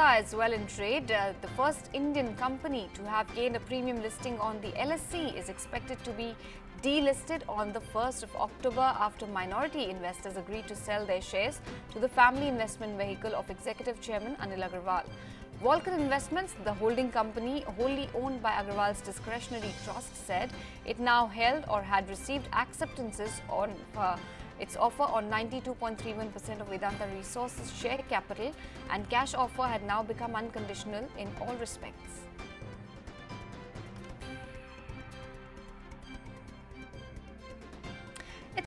as well in trade. Uh, the first Indian company to have gained a premium listing on the LSE is expected to be delisted on the 1st of October after minority investors agreed to sell their shares to the family investment vehicle of Executive Chairman Anil Agarwal. Vulcan Investments, the holding company wholly owned by Agarwal's discretionary trust, said it now held or had received acceptances on uh, its offer on 92.31% of Vedanta Resources share capital and cash offer had now become unconditional in all respects.